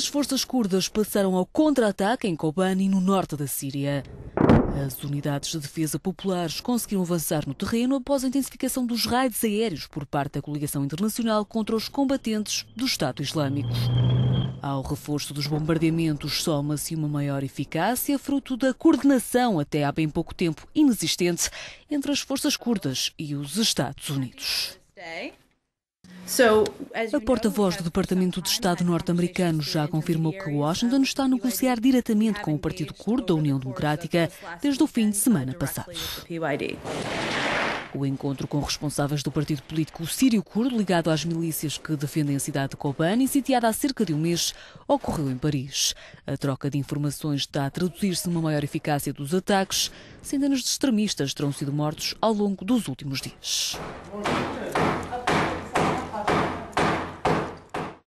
As forças curdas passaram ao contra-ataque em Kobani, no norte da Síria. As unidades de defesa populares conseguiram avançar no terreno após a intensificação dos raids aéreos por parte da coligação internacional contra os combatentes do Estado Islâmico. Ao reforço dos bombardeamentos soma-se uma maior eficácia, fruto da coordenação até há bem pouco tempo inexistente entre as forças curdas e os Estados Unidos. A porta-voz do Departamento de Estado norte-americano já confirmou que Washington está a negociar diretamente com o Partido Curdo da União Democrática desde o fim de semana passado. O encontro com responsáveis do partido político sírio curdo ligado às milícias que defendem a cidade de Kobani, sitiada há cerca de um mês, ocorreu em Paris. A troca de informações está a traduzir-se numa maior eficácia dos ataques. Centenas de extremistas terão sido mortos ao longo dos últimos dias.